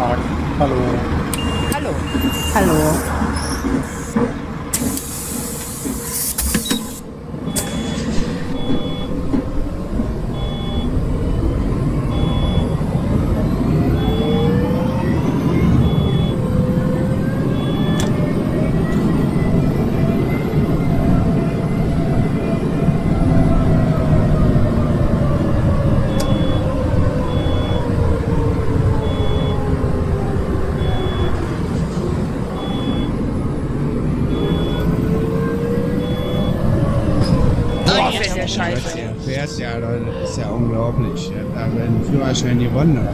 Tag. Hallo. Hallo. Hallo. Fährt der Scheiße. Der fährt ja, Leute, das ist ja unglaublich. Er hat aber den Führerschein gewonnen.